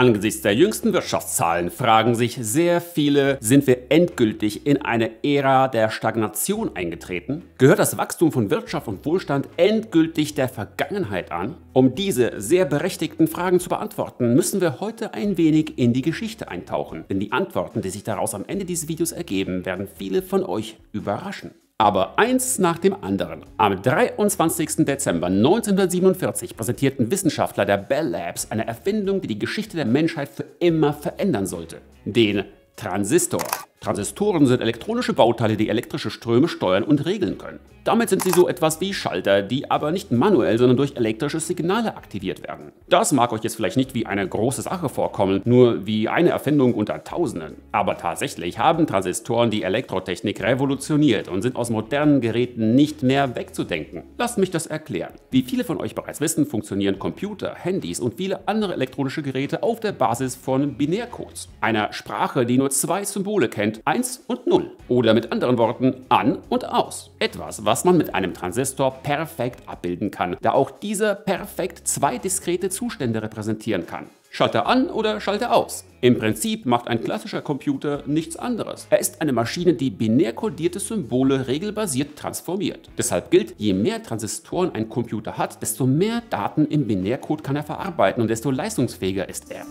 Angesichts der jüngsten Wirtschaftszahlen fragen sich sehr viele, sind wir endgültig in eine Ära der Stagnation eingetreten? Gehört das Wachstum von Wirtschaft und Wohlstand endgültig der Vergangenheit an? Um diese sehr berechtigten Fragen zu beantworten, müssen wir heute ein wenig in die Geschichte eintauchen. Denn die Antworten, die sich daraus am Ende dieses Videos ergeben, werden viele von euch überraschen. Aber eins nach dem anderen. Am 23. Dezember 1947 präsentierten Wissenschaftler der Bell Labs eine Erfindung, die die Geschichte der Menschheit für immer verändern sollte. Den Transistor. Transistoren sind elektronische Bauteile, die elektrische Ströme steuern und regeln können. Damit sind sie so etwas wie Schalter, die aber nicht manuell, sondern durch elektrische Signale aktiviert werden. Das mag euch jetzt vielleicht nicht wie eine große Sache vorkommen, nur wie eine Erfindung unter Tausenden. Aber tatsächlich haben Transistoren die Elektrotechnik revolutioniert und sind aus modernen Geräten nicht mehr wegzudenken. Lasst mich das erklären. Wie viele von euch bereits wissen, funktionieren Computer, Handys und viele andere elektronische Geräte auf der Basis von Binärcodes. Einer Sprache, die nur zwei Symbole kennt Element 1 und 0. Oder mit anderen Worten an und aus. Etwas, was man mit einem Transistor perfekt abbilden kann, da auch dieser perfekt zwei diskrete Zustände repräsentieren kann. Schalter an oder Schalter aus. Im Prinzip macht ein klassischer Computer nichts anderes. Er ist eine Maschine, die binär kodierte Symbole regelbasiert transformiert. Deshalb gilt, je mehr Transistoren ein Computer hat, desto mehr Daten im Binärcode kann er verarbeiten und desto leistungsfähiger ist er.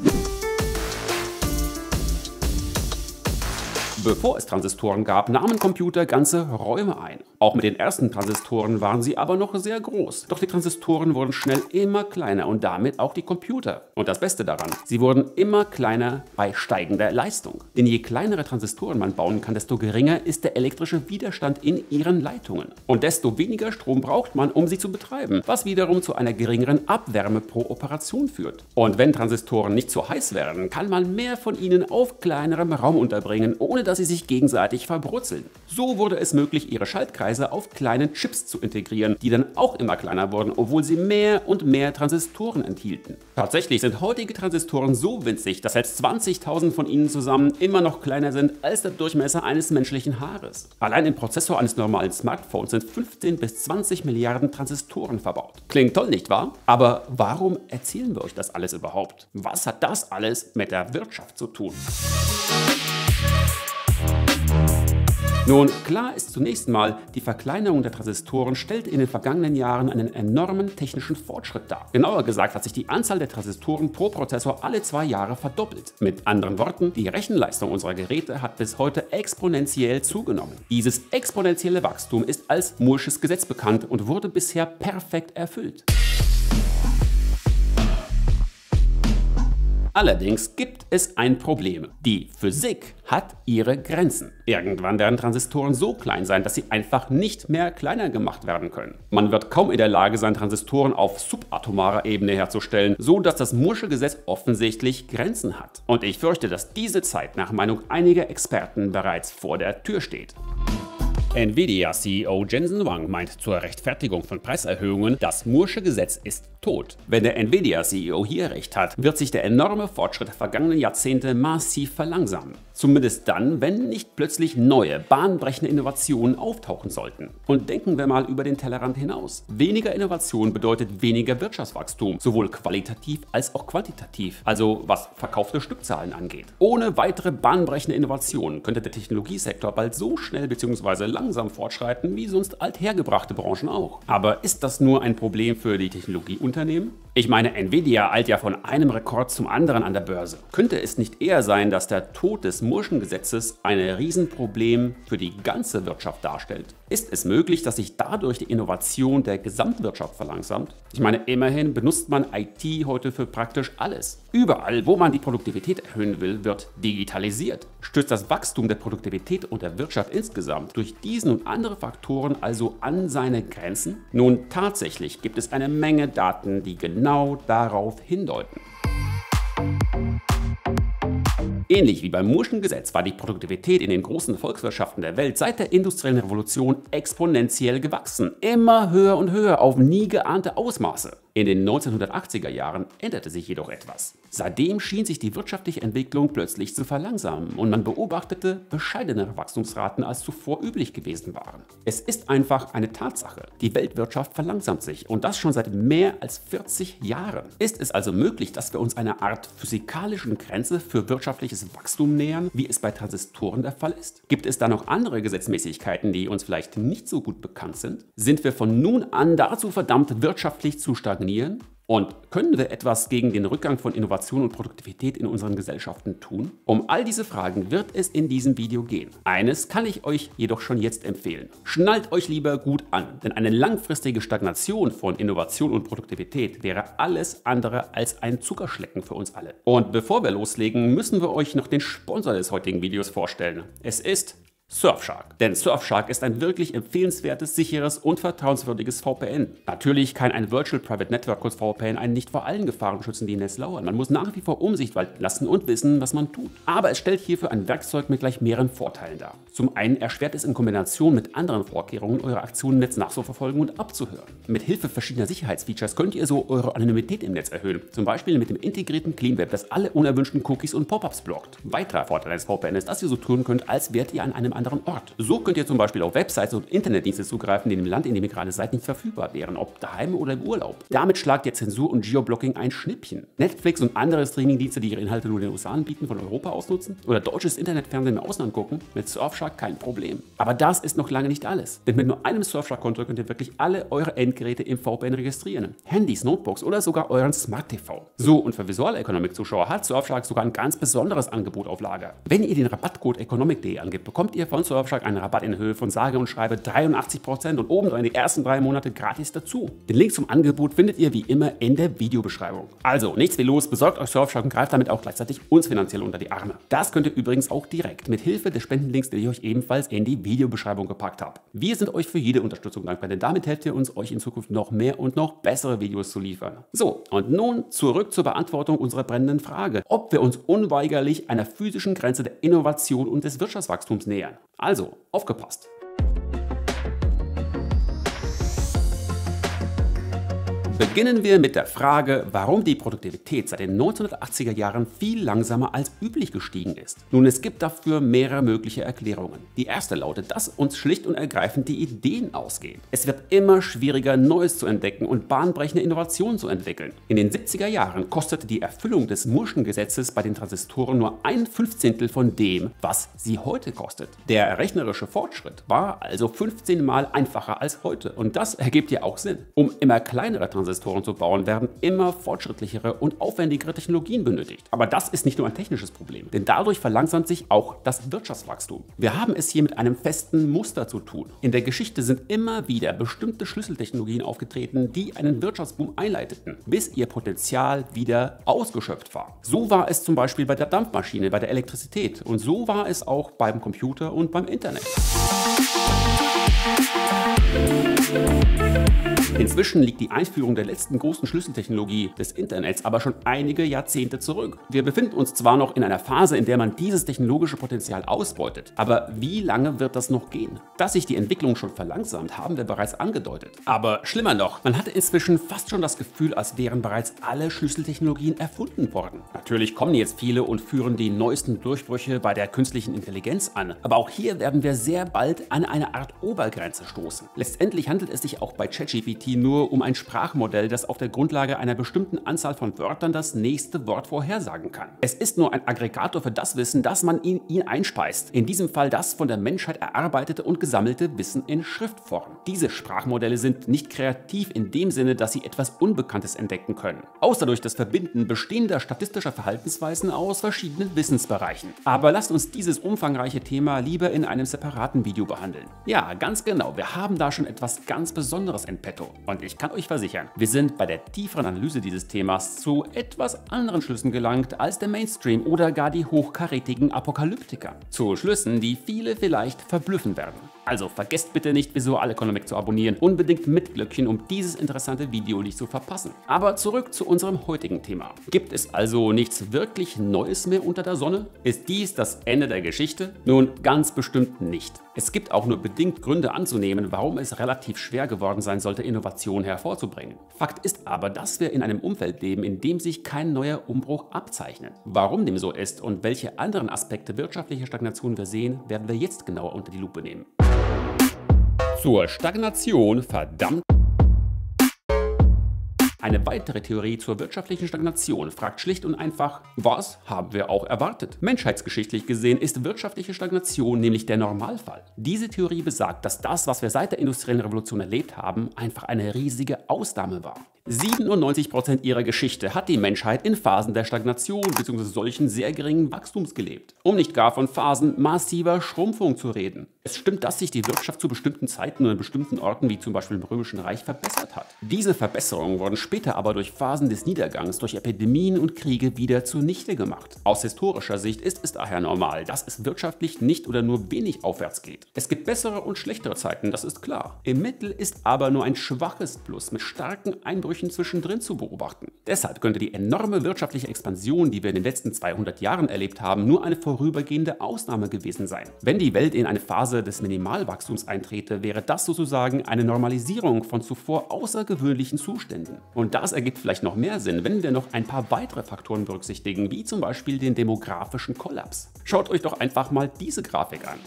Bevor es Transistoren gab, nahmen Computer ganze Räume ein. Auch mit den ersten Transistoren waren sie aber noch sehr groß. Doch die Transistoren wurden schnell immer kleiner und damit auch die Computer. Und das Beste daran, sie wurden immer kleiner bei steigender Leistung. Denn je kleinere Transistoren man bauen kann, desto geringer ist der elektrische Widerstand in ihren Leitungen. Und desto weniger Strom braucht man, um sie zu betreiben, was wiederum zu einer geringeren Abwärme pro Operation führt. Und wenn Transistoren nicht zu heiß werden, kann man mehr von ihnen auf kleinerem Raum unterbringen, ohne dass sie sich gegenseitig verbrutzeln. So wurde es möglich, ihre Schaltkreise auf kleinen Chips zu integrieren, die dann auch immer kleiner wurden, obwohl sie mehr und mehr Transistoren enthielten. Tatsächlich sind heutige Transistoren so winzig, dass selbst 20.000 von ihnen zusammen immer noch kleiner sind als der Durchmesser eines menschlichen Haares. Allein im Prozessor eines normalen Smartphones sind 15 bis 20 Milliarden Transistoren verbaut. Klingt toll, nicht wahr? Aber warum erzählen wir euch das alles überhaupt? Was hat das alles mit der Wirtschaft zu tun? Nun, klar ist zunächst mal, die Verkleinerung der Transistoren stellt in den vergangenen Jahren einen enormen technischen Fortschritt dar. Genauer gesagt hat sich die Anzahl der Transistoren pro Prozessor alle zwei Jahre verdoppelt. Mit anderen Worten, die Rechenleistung unserer Geräte hat bis heute exponentiell zugenommen. Dieses exponentielle Wachstum ist als Moore'sches Gesetz bekannt und wurde bisher perfekt erfüllt. Allerdings gibt es ein Problem. Die Physik hat ihre Grenzen. Irgendwann werden Transistoren so klein sein, dass sie einfach nicht mehr kleiner gemacht werden können. Man wird kaum in der Lage sein, Transistoren auf subatomarer Ebene herzustellen, so dass das Mursche Gesetz offensichtlich Grenzen hat. Und ich fürchte, dass diese Zeit nach Meinung einiger Experten bereits vor der Tür steht. Nvidia-CEO Jensen Wang meint zur Rechtfertigung von Preiserhöhungen, das Moore'sche Gesetz ist tot. Wenn der Nvidia-CEO hier recht hat, wird sich der enorme Fortschritt der vergangenen Jahrzehnte massiv verlangsamen. Zumindest dann, wenn nicht plötzlich neue, bahnbrechende Innovationen auftauchen sollten. Und denken wir mal über den Tellerrand hinaus. Weniger Innovation bedeutet weniger Wirtschaftswachstum, sowohl qualitativ als auch quantitativ, also was verkaufte Stückzahlen angeht. Ohne weitere bahnbrechende Innovationen könnte der Technologiesektor bald so schnell bzw. langsam fortschreiten, wie sonst althergebrachte Branchen auch. Aber ist das nur ein Problem für die Technologieunternehmen? Ich meine, Nvidia eilt ja von einem Rekord zum anderen an der Börse. Könnte es nicht eher sein, dass der Tod des Murschen Gesetzes ein Riesenproblem für die ganze Wirtschaft darstellt? Ist es möglich, dass sich dadurch die Innovation der Gesamtwirtschaft verlangsamt? Ich meine, immerhin benutzt man IT heute für praktisch alles. Überall, wo man die Produktivität erhöhen will, wird digitalisiert. Stößt das Wachstum der Produktivität und der Wirtschaft insgesamt durch diesen und andere Faktoren also an seine Grenzen? Nun, tatsächlich gibt es eine Menge Daten, die genau genau darauf hindeuten. Ähnlich wie beim Murschen Gesetz war die Produktivität in den großen Volkswirtschaften der Welt seit der industriellen Revolution exponentiell gewachsen. Immer höher und höher auf nie geahnte Ausmaße. In den 1980er Jahren änderte sich jedoch etwas. Seitdem schien sich die wirtschaftliche Entwicklung plötzlich zu verlangsamen und man beobachtete bescheidenere Wachstumsraten als zuvor üblich gewesen waren. Es ist einfach eine Tatsache. Die Weltwirtschaft verlangsamt sich und das schon seit mehr als 40 Jahren. Ist es also möglich, dass wir uns einer Art physikalischen Grenze für wirtschaftliches Wachstum nähern, wie es bei Transistoren der Fall ist? Gibt es da noch andere Gesetzmäßigkeiten, die uns vielleicht nicht so gut bekannt sind? Sind wir von nun an dazu verdammt, wirtschaftlich zu stagnieren? Und können wir etwas gegen den Rückgang von Innovation und Produktivität in unseren Gesellschaften tun? Um all diese Fragen wird es in diesem Video gehen. Eines kann ich euch jedoch schon jetzt empfehlen. Schnallt euch lieber gut an, denn eine langfristige Stagnation von Innovation und Produktivität wäre alles andere als ein Zuckerschlecken für uns alle. Und bevor wir loslegen, müssen wir euch noch den Sponsor des heutigen Videos vorstellen. Es ist Surfshark. Denn Surfshark ist ein wirklich empfehlenswertes, sicheres und vertrauenswürdiges VPN. Natürlich kann ein Virtual Private Network, kurz VPN, einen nicht vor allen Gefahren schützen, die im Netz lauern. Man muss nach wie vor Umsicht walten lassen und wissen, was man tut. Aber es stellt hierfür ein Werkzeug mit gleich mehreren Vorteilen dar. Zum einen erschwert es in Kombination mit anderen Vorkehrungen, eure Aktionen im Netz nachzuverfolgen und abzuhören. Mit Hilfe verschiedener Sicherheitsfeatures könnt ihr so eure Anonymität im Netz erhöhen. Zum Beispiel mit dem integrierten Clean Web, das alle unerwünschten Cookies und Pop-ups blockt. Weiterer Vorteil eines VPN ist, dass ihr so tun könnt, als wärt ihr an einem anderen Ort. So könnt ihr zum Beispiel auf Websites und Internetdienste zugreifen, die in dem Land, in dem ihr gerade seid, nicht verfügbar wären, ob daheim oder im Urlaub. Damit schlagt ihr Zensur und Geoblocking ein Schnippchen. Netflix und andere Streamingdienste, die ihre Inhalte nur in den USA anbieten, von Europa aus nutzen oder deutsches Internetfernsehen im Ausland gucken, mit Surfshark kein Problem. Aber das ist noch lange nicht alles. Denn mit nur einem Surfshark-Konto könnt ihr wirklich alle eure Endgeräte im VPN registrieren. Handys, Notebooks oder sogar euren Smart TV. So, und für Visual Economic Zuschauer hat Surfshark sogar ein ganz besonderes Angebot auf Lager. Wenn ihr den Rabattcode economic.de angibt, bekommt ihr von Surfshark einen Rabatt in Höhe von sage und schreibe 83% und obendrein die ersten drei Monate gratis dazu. Den Link zum Angebot findet ihr wie immer in der Videobeschreibung. Also, nichts wie los, besorgt euch Surfshark und greift damit auch gleichzeitig uns finanziell unter die Arme. Das könnt ihr übrigens auch direkt mit Hilfe des Spendenlinks, den ich euch ebenfalls in die Videobeschreibung gepackt habe. Wir sind euch für jede Unterstützung dankbar, denn damit helft ihr uns, euch in Zukunft noch mehr und noch bessere Videos zu liefern. So, und nun zurück zur Beantwortung unserer brennenden Frage, ob wir uns unweigerlich einer physischen Grenze der Innovation und des Wirtschaftswachstums nähern. Also, aufgepasst! Beginnen wir mit der Frage, warum die Produktivität seit den 1980er Jahren viel langsamer als üblich gestiegen ist. Nun, es gibt dafür mehrere mögliche Erklärungen. Die erste lautet, dass uns schlicht und ergreifend die Ideen ausgehen. Es wird immer schwieriger, Neues zu entdecken und bahnbrechende Innovationen zu entwickeln. In den 70er Jahren kostete die Erfüllung des Murschen Gesetzes bei den Transistoren nur ein Fünfzehntel von dem, was sie heute kostet. Der rechnerische Fortschritt war also 15 Mal einfacher als heute und das ergibt ja auch Sinn. Um immer kleinere Transistoren Transistoren zu bauen, werden immer fortschrittlichere und aufwendigere Technologien benötigt. Aber das ist nicht nur ein technisches Problem, denn dadurch verlangsamt sich auch das Wirtschaftswachstum. Wir haben es hier mit einem festen Muster zu tun. In der Geschichte sind immer wieder bestimmte Schlüsseltechnologien aufgetreten, die einen Wirtschaftsboom einleiteten, bis ihr Potenzial wieder ausgeschöpft war. So war es zum Beispiel bei der Dampfmaschine, bei der Elektrizität und so war es auch beim Computer und beim Internet. Inzwischen liegt die Einführung der letzten großen Schlüsseltechnologie des Internets aber schon einige Jahrzehnte zurück. Wir befinden uns zwar noch in einer Phase, in der man dieses technologische Potenzial ausbeutet, aber wie lange wird das noch gehen? Dass sich die Entwicklung schon verlangsamt, haben wir bereits angedeutet. Aber schlimmer noch, man hatte inzwischen fast schon das Gefühl, als wären bereits alle Schlüsseltechnologien erfunden worden. Natürlich kommen jetzt viele und führen die neuesten Durchbrüche bei der künstlichen Intelligenz an, aber auch hier werden wir sehr bald an eine Art Obergrenze stoßen. Letztendlich handelt es sich auch bei ChatGPT nur um ein Sprachmodell, das auf der Grundlage einer bestimmten Anzahl von Wörtern das nächste Wort vorhersagen kann. Es ist nur ein Aggregator für das Wissen, das man in ihn einspeist. In diesem Fall das von der Menschheit erarbeitete und gesammelte Wissen in Schriftform. Diese Sprachmodelle sind nicht kreativ in dem Sinne, dass sie etwas Unbekanntes entdecken können. Außer durch das Verbinden bestehender statistischer Verhaltensweisen aus verschiedenen Wissensbereichen. Aber lasst uns dieses umfangreiche Thema lieber in einem separaten Video behandeln. Ja, ganz genau, wir haben da schon etwas ganz Besonderes in petto. Und ich kann euch versichern, wir sind bei der tieferen Analyse dieses Themas zu etwas anderen Schlüssen gelangt als der Mainstream oder gar die hochkarätigen Apokalyptiker. Zu Schlüssen, die viele vielleicht verblüffen werden. Also vergesst bitte nicht Visual Economic zu abonnieren, unbedingt mit Glöckchen, um dieses interessante Video nicht zu verpassen. Aber zurück zu unserem heutigen Thema. Gibt es also nichts wirklich Neues mehr unter der Sonne? Ist dies das Ende der Geschichte? Nun, ganz bestimmt nicht. Es gibt auch nur bedingt Gründe anzunehmen, warum es relativ schwer geworden sein sollte, Innovationen hervorzubringen. Fakt ist aber, dass wir in einem Umfeld leben, in dem sich kein neuer Umbruch abzeichnet. Warum dem so ist und welche anderen Aspekte wirtschaftlicher Stagnation wir sehen, werden wir jetzt genauer unter die Lupe nehmen. Zur Stagnation verdammt eine weitere Theorie zur wirtschaftlichen Stagnation fragt schlicht und einfach, was haben wir auch erwartet? Menschheitsgeschichtlich gesehen ist wirtschaftliche Stagnation nämlich der Normalfall. Diese Theorie besagt, dass das, was wir seit der industriellen Revolution erlebt haben, einfach eine riesige Ausnahme war. 97% ihrer Geschichte hat die Menschheit in Phasen der Stagnation bzw. solchen sehr geringen Wachstums gelebt, um nicht gar von Phasen massiver Schrumpfung zu reden. Es stimmt, dass sich die Wirtschaft zu bestimmten Zeiten und an bestimmten Orten, wie zum Beispiel im Römischen Reich, verbessert hat. Diese Verbesserungen wurden später aber durch Phasen des Niedergangs, durch Epidemien und Kriege wieder zunichte gemacht. Aus historischer Sicht ist es daher normal, dass es wirtschaftlich nicht oder nur wenig aufwärts geht. Es gibt bessere und schlechtere Zeiten, das ist klar. Im Mittel ist aber nur ein schwaches Plus mit starken Einbrüchen zwischendrin zu beobachten. Deshalb könnte die enorme wirtschaftliche Expansion, die wir in den letzten 200 Jahren erlebt haben, nur eine vorübergehende Ausnahme gewesen sein. Wenn die Welt in eine Phase des Minimalwachstums eintrete, wäre das sozusagen eine Normalisierung von zuvor außergewöhnlichen Zuständen. Und das ergibt vielleicht noch mehr Sinn, wenn wir noch ein paar weitere Faktoren berücksichtigen, wie zum Beispiel den demografischen Kollaps. Schaut euch doch einfach mal diese Grafik an.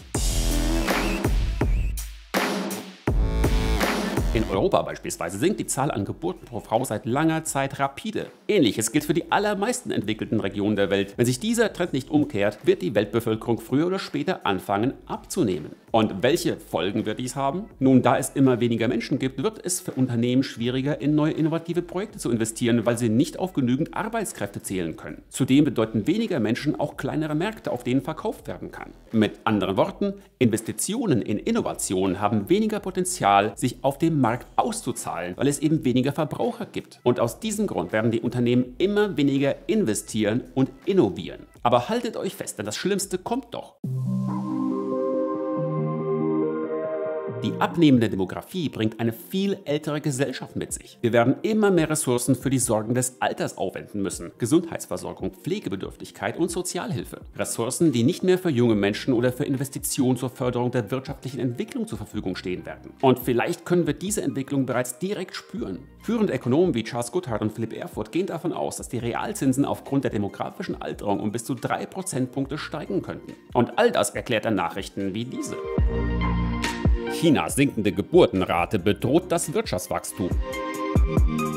In Europa beispielsweise sinkt die Zahl an Geburten pro Frau seit langer Zeit rapide. Ähnliches gilt für die allermeisten entwickelten Regionen der Welt. Wenn sich dieser Trend nicht umkehrt, wird die Weltbevölkerung früher oder später anfangen abzunehmen. Und welche Folgen wird dies haben? Nun, da es immer weniger Menschen gibt, wird es für Unternehmen schwieriger, in neue innovative Projekte zu investieren, weil sie nicht auf genügend Arbeitskräfte zählen können. Zudem bedeuten weniger Menschen auch kleinere Märkte, auf denen verkauft werden kann. Mit anderen Worten, Investitionen in Innovation haben weniger Potenzial, sich auf dem Markt auszuzahlen, weil es eben weniger Verbraucher gibt. Und aus diesem Grund werden die Unternehmen immer weniger investieren und innovieren. Aber haltet euch fest, denn das Schlimmste kommt doch. Die abnehmende Demografie bringt eine viel ältere Gesellschaft mit sich. Wir werden immer mehr Ressourcen für die Sorgen des Alters aufwenden müssen. Gesundheitsversorgung, Pflegebedürftigkeit und Sozialhilfe. Ressourcen, die nicht mehr für junge Menschen oder für Investitionen zur Förderung der wirtschaftlichen Entwicklung zur Verfügung stehen werden. Und vielleicht können wir diese Entwicklung bereits direkt spüren. Führende Ökonomen wie Charles Goodhart und Philipp Erfurt gehen davon aus, dass die Realzinsen aufgrund der demografischen Alterung um bis zu 3 Prozentpunkte steigen könnten. Und all das erklärt er Nachrichten wie diese. Chinas sinkende Geburtenrate bedroht das Wirtschaftswachstum.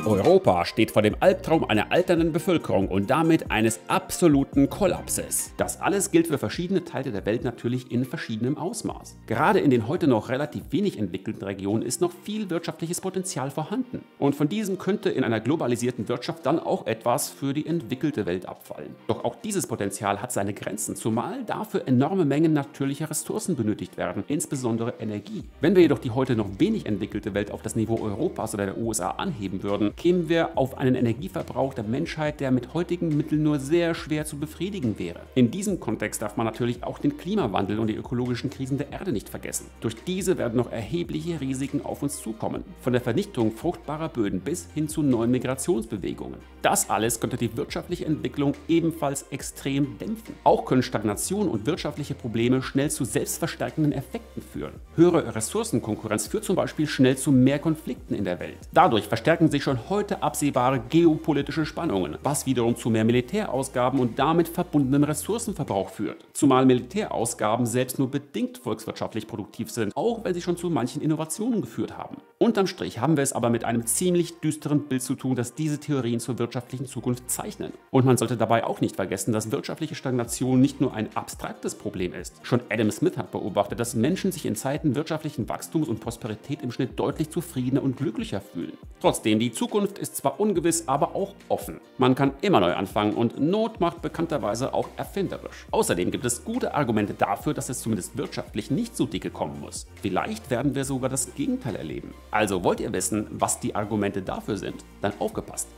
Europa steht vor dem Albtraum einer alternden Bevölkerung und damit eines absoluten Kollapses. Das alles gilt für verschiedene Teile der Welt natürlich in verschiedenem Ausmaß. Gerade in den heute noch relativ wenig entwickelten Regionen ist noch viel wirtschaftliches Potenzial vorhanden. Und von diesem könnte in einer globalisierten Wirtschaft dann auch etwas für die entwickelte Welt abfallen. Doch auch dieses Potenzial hat seine Grenzen, zumal dafür enorme Mengen natürlicher Ressourcen benötigt werden, insbesondere Energie. Wenn wir jedoch die heute noch wenig entwickelte Welt auf das Niveau Europas oder der USA anheben würden, kämen wir auf einen Energieverbrauch der Menschheit, der mit heutigen Mitteln nur sehr schwer zu befriedigen wäre. In diesem Kontext darf man natürlich auch den Klimawandel und die ökologischen Krisen der Erde nicht vergessen. Durch diese werden noch erhebliche Risiken auf uns zukommen, von der Vernichtung fruchtbarer Böden bis hin zu neuen Migrationsbewegungen. Das alles könnte die wirtschaftliche Entwicklung ebenfalls extrem dämpfen. Auch können Stagnation und wirtschaftliche Probleme schnell zu selbstverstärkenden Effekten führen. Höhere Ressourcenkonkurrenz führt zum Beispiel schnell zu mehr Konflikten in der Welt. Dadurch verstärken sich schon heute absehbare geopolitische Spannungen, was wiederum zu mehr Militärausgaben und damit verbundenem Ressourcenverbrauch führt. Zumal Militärausgaben selbst nur bedingt volkswirtschaftlich produktiv sind, auch wenn sie schon zu manchen Innovationen geführt haben. Unterm Strich haben wir es aber mit einem ziemlich düsteren Bild zu tun, das diese Theorien zur wirtschaftlichen Zukunft zeichnen. Und man sollte dabei auch nicht vergessen, dass wirtschaftliche Stagnation nicht nur ein abstraktes Problem ist. Schon Adam Smith hat beobachtet, dass Menschen sich in Zeiten wirtschaftlichen Wachstums und Prosperität im Schnitt deutlich zufriedener und glücklicher fühlen. Trotzdem, die Zukunft Zukunft ist zwar ungewiss, aber auch offen. Man kann immer neu anfangen und Not macht bekannterweise auch erfinderisch. Außerdem gibt es gute Argumente dafür, dass es zumindest wirtschaftlich nicht so dicke kommen muss. Vielleicht werden wir sogar das Gegenteil erleben. Also wollt ihr wissen, was die Argumente dafür sind? Dann aufgepasst.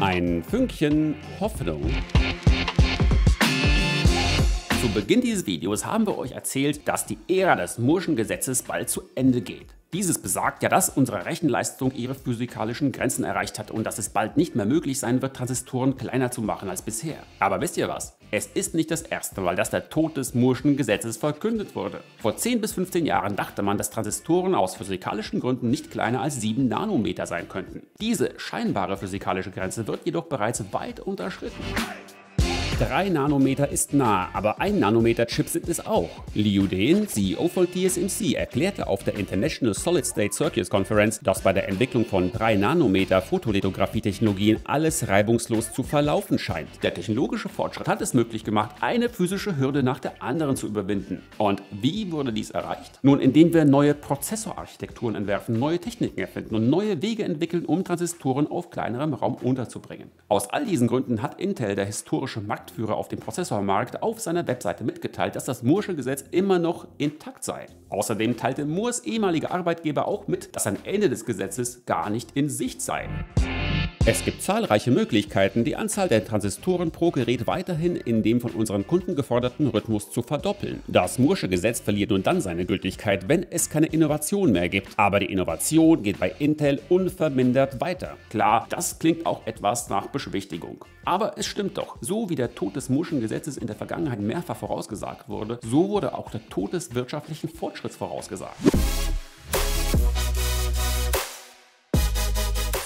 Ein Fünkchen Hoffnung Zu Beginn dieses Videos haben wir euch erzählt, dass die Ära des Murschen Gesetzes bald zu Ende geht. Dieses besagt ja, dass unsere Rechenleistung ihre physikalischen Grenzen erreicht hat und dass es bald nicht mehr möglich sein wird, Transistoren kleiner zu machen als bisher. Aber wisst ihr was? Es ist nicht das erste Mal, dass der Tod des Murschen Gesetzes verkündet wurde. Vor 10 bis 15 Jahren dachte man, dass Transistoren aus physikalischen Gründen nicht kleiner als 7 Nanometer sein könnten. Diese scheinbare physikalische Grenze wird jedoch bereits weit unterschritten. 3 Nanometer ist nah, aber 1 Nanometer Chip sind es auch. Liu Den, CEO von TSMC, erklärte auf der International Solid State Circuits Conference, dass bei der Entwicklung von 3 Nanometer Fotolithografie-Technologien alles reibungslos zu verlaufen scheint. Der technologische Fortschritt hat es möglich gemacht, eine physische Hürde nach der anderen zu überwinden. Und wie wurde dies erreicht? Nun, indem wir neue Prozessorarchitekturen entwerfen, neue Techniken erfinden und neue Wege entwickeln, um Transistoren auf kleinerem Raum unterzubringen. Aus all diesen Gründen hat Intel, der historische Markt Marktführer auf dem Prozessormarkt, auf seiner Webseite mitgeteilt, dass das Moore'sche Gesetz immer noch intakt sei. Außerdem teilte Moores ehemaliger Arbeitgeber auch mit, dass ein Ende des Gesetzes gar nicht in Sicht sei. Es gibt zahlreiche Möglichkeiten, die Anzahl der Transistoren pro Gerät weiterhin in dem von unseren Kunden geforderten Rhythmus zu verdoppeln. Das Moore'sche Gesetz verliert nun dann seine Gültigkeit, wenn es keine Innovation mehr gibt. Aber die Innovation geht bei Intel unvermindert weiter. Klar, das klingt auch etwas nach Beschwichtigung. Aber es stimmt doch, so wie der Tod des Moore'schen Gesetzes in der Vergangenheit mehrfach vorausgesagt wurde, so wurde auch der Tod des wirtschaftlichen Fortschritts vorausgesagt.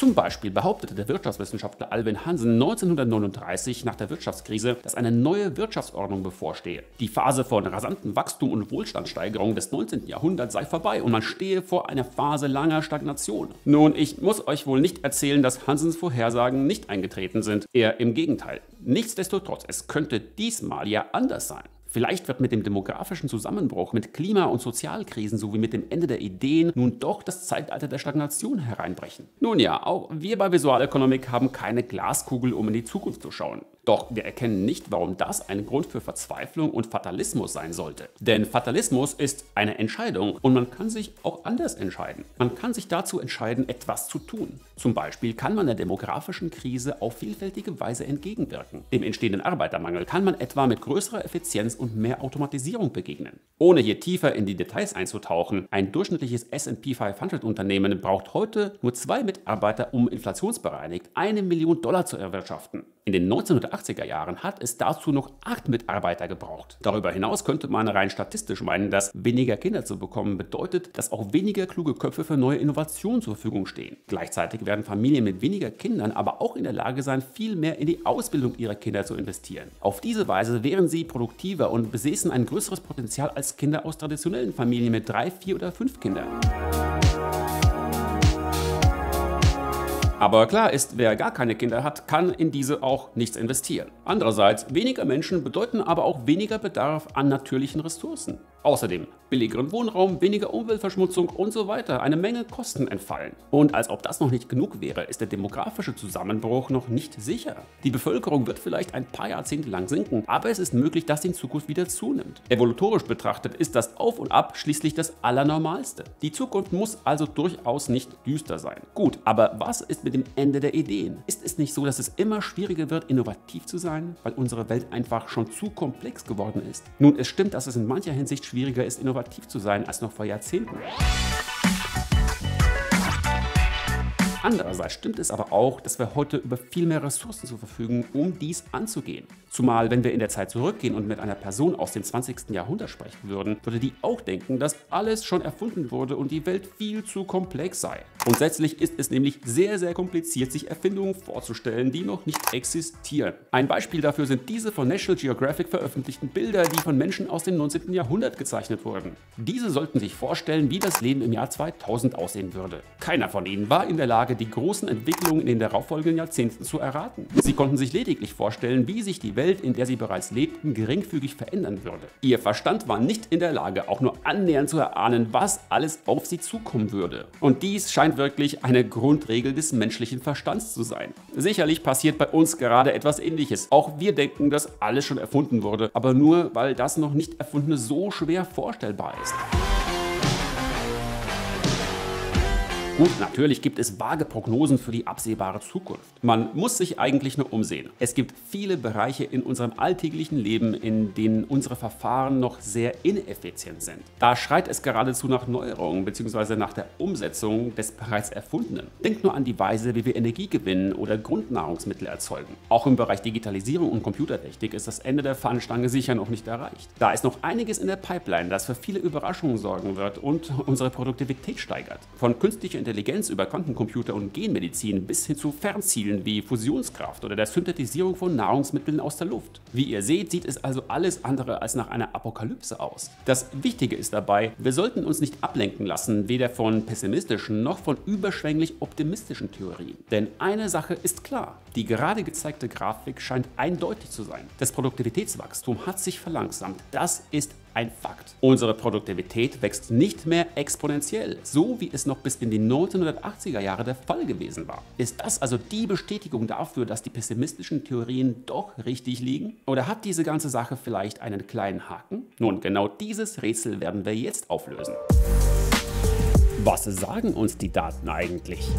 Zum Beispiel behauptete der Wirtschaftswissenschaftler Alvin Hansen 1939 nach der Wirtschaftskrise, dass eine neue Wirtschaftsordnung bevorstehe. Die Phase von rasantem Wachstum und Wohlstandssteigerung des 19. Jahrhunderts sei vorbei und man stehe vor einer Phase langer Stagnation. Nun, ich muss euch wohl nicht erzählen, dass Hansens Vorhersagen nicht eingetreten sind. Eher im Gegenteil. Nichtsdestotrotz, es könnte diesmal ja anders sein. Vielleicht wird mit dem demografischen Zusammenbruch, mit Klima- und Sozialkrisen sowie mit dem Ende der Ideen nun doch das Zeitalter der Stagnation hereinbrechen. Nun ja, auch wir bei Visualeconomic haben keine Glaskugel, um in die Zukunft zu schauen. Doch wir erkennen nicht, warum das ein Grund für Verzweiflung und Fatalismus sein sollte. Denn Fatalismus ist eine Entscheidung und man kann sich auch anders entscheiden. Man kann sich dazu entscheiden, etwas zu tun. Zum Beispiel kann man der demografischen Krise auf vielfältige Weise entgegenwirken. Dem entstehenden Arbeitermangel kann man etwa mit größerer Effizienz und mehr Automatisierung begegnen. Ohne hier tiefer in die Details einzutauchen, ein durchschnittliches S&P 500 Unternehmen braucht heute nur zwei Mitarbeiter, um inflationsbereinigt eine Million Dollar zu erwirtschaften. In den 1980er Jahren hat es dazu noch acht Mitarbeiter gebraucht. Darüber hinaus könnte man rein statistisch meinen, dass weniger Kinder zu bekommen bedeutet, dass auch weniger kluge Köpfe für neue Innovationen zur Verfügung stehen. Gleichzeitig werden Familien mit weniger Kindern aber auch in der Lage sein, viel mehr in die Ausbildung ihrer Kinder zu investieren. Auf diese Weise wären sie produktiver und besäßen ein größeres Potenzial als Kinder aus traditionellen Familien mit drei, vier oder fünf Kindern. Aber klar ist, wer gar keine Kinder hat, kann in diese auch nichts investieren. Andererseits, weniger Menschen bedeuten aber auch weniger Bedarf an natürlichen Ressourcen. Außerdem billigeren Wohnraum, weniger Umweltverschmutzung und so weiter. Eine Menge Kosten entfallen. Und als ob das noch nicht genug wäre, ist der demografische Zusammenbruch noch nicht sicher. Die Bevölkerung wird vielleicht ein paar Jahrzehnte lang sinken, aber es ist möglich, dass sie in Zukunft wieder zunimmt. Evolutorisch betrachtet ist das Auf und Ab schließlich das Allernormalste. Die Zukunft muss also durchaus nicht düster sein. Gut, aber was ist mit dem Ende der Ideen? Ist es nicht so, dass es immer schwieriger wird, innovativ zu sein, weil unsere Welt einfach schon zu komplex geworden ist? Nun, es stimmt, dass es in mancher Hinsicht schwieriger ist, innovativ zu sein als noch vor Jahrzehnten. Andererseits stimmt es aber auch, dass wir heute über viel mehr Ressourcen zur Verfügung, um dies anzugehen. Zumal, wenn wir in der Zeit zurückgehen und mit einer Person aus dem 20. Jahrhundert sprechen würden, würde die auch denken, dass alles schon erfunden wurde und die Welt viel zu komplex sei. Grundsätzlich ist es nämlich sehr, sehr kompliziert, sich Erfindungen vorzustellen, die noch nicht existieren. Ein Beispiel dafür sind diese von National Geographic veröffentlichten Bilder, die von Menschen aus dem 19. Jahrhundert gezeichnet wurden. Diese sollten sich vorstellen, wie das Leben im Jahr 2000 aussehen würde. Keiner von ihnen war in der Lage, Lage, die großen Entwicklungen in den darauffolgenden Jahrzehnten zu erraten. Sie konnten sich lediglich vorstellen, wie sich die Welt, in der sie bereits lebten, geringfügig verändern würde. Ihr Verstand war nicht in der Lage, auch nur annähernd zu erahnen, was alles auf sie zukommen würde. Und dies scheint wirklich eine Grundregel des menschlichen Verstands zu sein. Sicherlich passiert bei uns gerade etwas ähnliches. Auch wir denken, dass alles schon erfunden wurde, aber nur, weil das noch nicht Erfundene so schwer vorstellbar ist. Gut, natürlich gibt es vage Prognosen für die absehbare Zukunft. Man muss sich eigentlich nur umsehen. Es gibt viele Bereiche in unserem alltäglichen Leben, in denen unsere Verfahren noch sehr ineffizient sind. Da schreit es geradezu nach Neuerungen bzw. nach der Umsetzung des bereits Erfundenen. Denkt nur an die Weise, wie wir Energie gewinnen oder Grundnahrungsmittel erzeugen. Auch im Bereich Digitalisierung und Computertechnik ist das Ende der Fahnenstange sicher noch nicht erreicht. Da ist noch einiges in der Pipeline, das für viele Überraschungen sorgen wird und unsere Produktivität steigert. Von künstlicher Intelligenz über Quantencomputer und Genmedizin bis hin zu Fernzielen wie Fusionskraft oder der Synthetisierung von Nahrungsmitteln aus der Luft. Wie ihr seht, sieht es also alles andere als nach einer Apokalypse aus. Das Wichtige ist dabei, wir sollten uns nicht ablenken lassen, weder von pessimistischen noch von überschwänglich optimistischen Theorien. Denn eine Sache ist klar, die gerade gezeigte Grafik scheint eindeutig zu sein. Das Produktivitätswachstum hat sich verlangsamt. Das ist ein Fakt. Unsere Produktivität wächst nicht mehr exponentiell, so wie es noch bis in die 1980er Jahre der Fall gewesen war. Ist das also die Bestätigung dafür, dass die pessimistischen Theorien doch richtig liegen? Oder hat diese ganze Sache vielleicht einen kleinen Haken? Nun, genau dieses Rätsel werden wir jetzt auflösen. Was sagen uns die Daten eigentlich?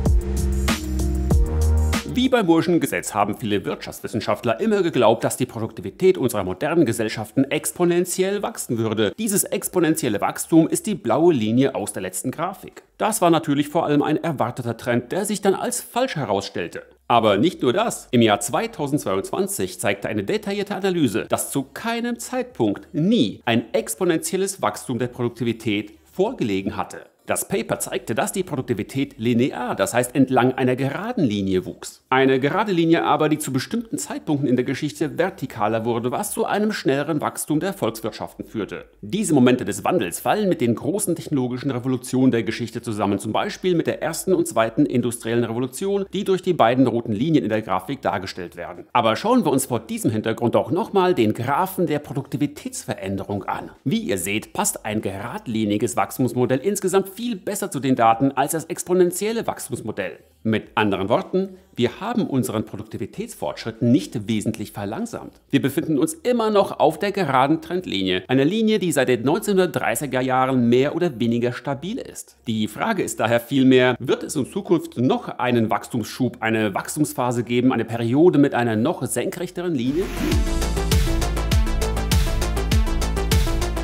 Wie beim Murschen Gesetz haben viele Wirtschaftswissenschaftler immer geglaubt, dass die Produktivität unserer modernen Gesellschaften exponentiell wachsen würde. Dieses exponentielle Wachstum ist die blaue Linie aus der letzten Grafik. Das war natürlich vor allem ein erwarteter Trend, der sich dann als falsch herausstellte. Aber nicht nur das. Im Jahr 2022 zeigte eine detaillierte Analyse, dass zu keinem Zeitpunkt nie ein exponentielles Wachstum der Produktivität vorgelegen hatte. Das Paper zeigte, dass die Produktivität linear, das heißt entlang einer geraden Linie wuchs. Eine gerade Linie aber, die zu bestimmten Zeitpunkten in der Geschichte vertikaler wurde, was zu einem schnelleren Wachstum der Volkswirtschaften führte. Diese Momente des Wandels fallen mit den großen technologischen Revolutionen der Geschichte zusammen, zum Beispiel mit der ersten und zweiten industriellen Revolution, die durch die beiden roten Linien in der Grafik dargestellt werden. Aber schauen wir uns vor diesem Hintergrund auch nochmal den Graphen der Produktivitätsveränderung an. Wie ihr seht, passt ein geradliniges Wachstumsmodell insgesamt viel besser zu den Daten als das exponentielle Wachstumsmodell. Mit anderen Worten, wir haben unseren Produktivitätsfortschritt nicht wesentlich verlangsamt. Wir befinden uns immer noch auf der geraden Trendlinie, einer Linie, die seit den 1930er Jahren mehr oder weniger stabil ist. Die Frage ist daher vielmehr, wird es in Zukunft noch einen Wachstumsschub, eine Wachstumsphase geben, eine Periode mit einer noch senkrechteren Linie?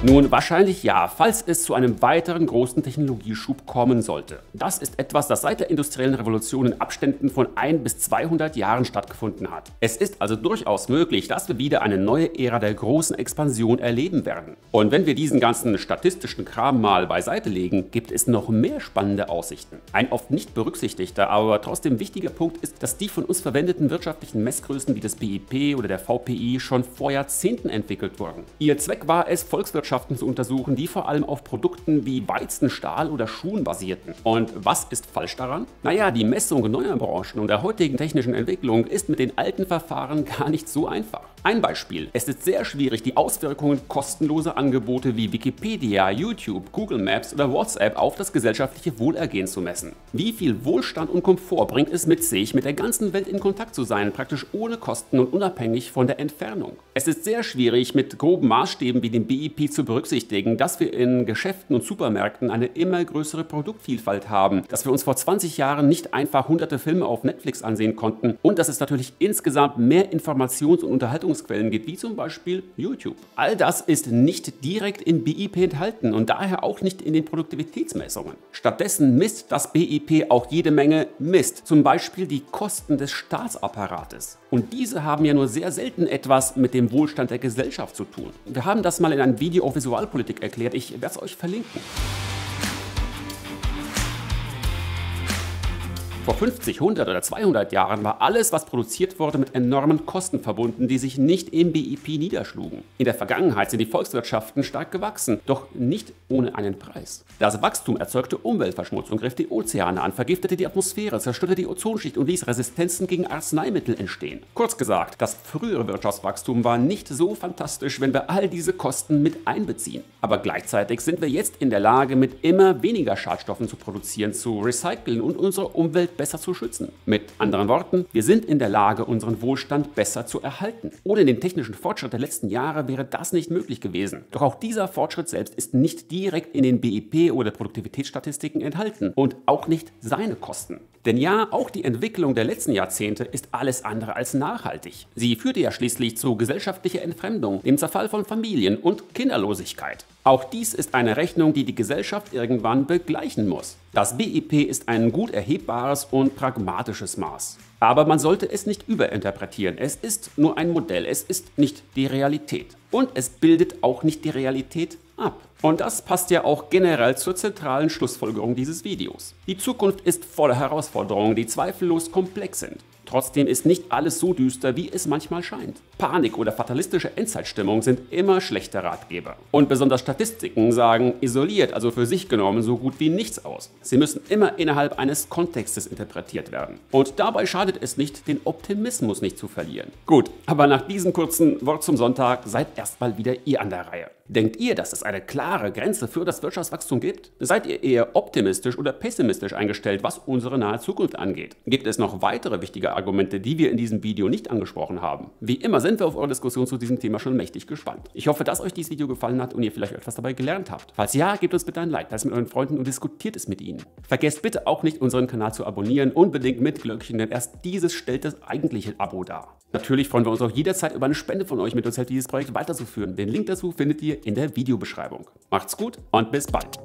Nun, wahrscheinlich ja, falls es zu einem weiteren großen Technologieschub kommen sollte. Das ist etwas, das seit der industriellen Revolution in Abständen von 1 bis 200 Jahren stattgefunden hat. Es ist also durchaus möglich, dass wir wieder eine neue Ära der großen Expansion erleben werden. Und wenn wir diesen ganzen statistischen Kram mal beiseite legen, gibt es noch mehr spannende Aussichten. Ein oft nicht berücksichtigter, aber trotzdem wichtiger Punkt ist, dass die von uns verwendeten wirtschaftlichen Messgrößen wie das BIP oder der VPI schon vor Jahrzehnten entwickelt wurden. Ihr Zweck war es, Volkswirtschaft Eigenschaften zu untersuchen, die vor allem auf Produkten wie Weizen, Stahl oder Schuhen basierten. Und was ist falsch daran? Naja, die Messung neuer Branchen und der heutigen technischen Entwicklung ist mit den alten Verfahren gar nicht so einfach. Ein Beispiel. Es ist sehr schwierig, die Auswirkungen kostenloser Angebote wie Wikipedia, YouTube, Google Maps oder WhatsApp auf das gesellschaftliche Wohlergehen zu messen. Wie viel Wohlstand und Komfort bringt es mit sich, mit der ganzen Welt in Kontakt zu sein, praktisch ohne Kosten und unabhängig von der Entfernung? Es ist sehr schwierig, mit groben Maßstäben wie dem BIP zu berücksichtigen, dass wir in Geschäften und Supermärkten eine immer größere Produktvielfalt haben, dass wir uns vor 20 Jahren nicht einfach hunderte Filme auf Netflix ansehen konnten und dass es natürlich insgesamt mehr Informations- und Unterhaltungs Informationsquellen gibt, wie zum Beispiel YouTube. All das ist nicht direkt im BIP enthalten und daher auch nicht in den Produktivitätsmessungen. Stattdessen misst das BIP auch jede Menge Mist, zum Beispiel die Kosten des Staatsapparates. Und diese haben ja nur sehr selten etwas mit dem Wohlstand der Gesellschaft zu tun. Wir haben das mal in einem Video auf Visualpolitik erklärt, ich werde es euch verlinken. Vor 50, 100 oder 200 Jahren war alles, was produziert wurde, mit enormen Kosten verbunden, die sich nicht im BIP niederschlugen. In der Vergangenheit sind die Volkswirtschaften stark gewachsen, doch nicht ohne einen Preis. Das Wachstum erzeugte Umweltverschmutzung, griff die Ozeane an, vergiftete die Atmosphäre, zerstörte die Ozonschicht und ließ Resistenzen gegen Arzneimittel entstehen. Kurz gesagt, das frühere Wirtschaftswachstum war nicht so fantastisch, wenn wir all diese Kosten mit einbeziehen. Aber gleichzeitig sind wir jetzt in der Lage, mit immer weniger Schadstoffen zu produzieren, zu recyceln und unsere Umwelt Umwelt besser zu schützen. Mit anderen Worten, wir sind in der Lage, unseren Wohlstand besser zu erhalten. Ohne den technischen Fortschritt der letzten Jahre wäre das nicht möglich gewesen. Doch auch dieser Fortschritt selbst ist nicht direkt in den BIP oder Produktivitätsstatistiken enthalten und auch nicht seine Kosten. Denn ja, auch die Entwicklung der letzten Jahrzehnte ist alles andere als nachhaltig. Sie führte ja schließlich zu gesellschaftlicher Entfremdung, dem Zerfall von Familien und Kinderlosigkeit. Auch dies ist eine Rechnung, die die Gesellschaft irgendwann begleichen muss. Das BIP ist ein gut erhebbares und pragmatisches Maß. Aber man sollte es nicht überinterpretieren. Es ist nur ein Modell, es ist nicht die Realität. Und es bildet auch nicht die Realität ab. Und das passt ja auch generell zur zentralen Schlussfolgerung dieses Videos. Die Zukunft ist voller Herausforderungen, die zweifellos komplex sind. Trotzdem ist nicht alles so düster, wie es manchmal scheint. Panik oder fatalistische Endzeitstimmung sind immer schlechte Ratgeber. Und besonders Statistiken sagen isoliert, also für sich genommen, so gut wie nichts aus. Sie müssen immer innerhalb eines Kontextes interpretiert werden. Und dabei schadet es nicht, den Optimismus nicht zu verlieren. Gut, aber nach diesem kurzen Wort zum Sonntag seid erstmal wieder ihr an der Reihe. Denkt ihr, dass es eine klare Grenze für das Wirtschaftswachstum gibt? Seid ihr eher optimistisch oder pessimistisch eingestellt, was unsere nahe Zukunft angeht? Gibt es noch weitere wichtige Argumente, die wir in diesem Video nicht angesprochen haben? Wie immer sind wir auf eure Diskussion zu diesem Thema schon mächtig gespannt. Ich hoffe, dass euch dieses Video gefallen hat und ihr vielleicht etwas dabei gelernt habt. Falls ja, gebt uns bitte ein Like, teilt es mit euren Freunden und diskutiert es mit ihnen. Vergesst bitte auch nicht, unseren Kanal zu abonnieren, unbedingt mit Glöckchen, denn erst dieses stellt das eigentliche Abo dar. Natürlich freuen wir uns auch jederzeit über eine Spende von euch, mit uns hilft dieses Projekt weiterzuführen. Den Link dazu findet ihr in der Videobeschreibung. Macht's gut und bis bald.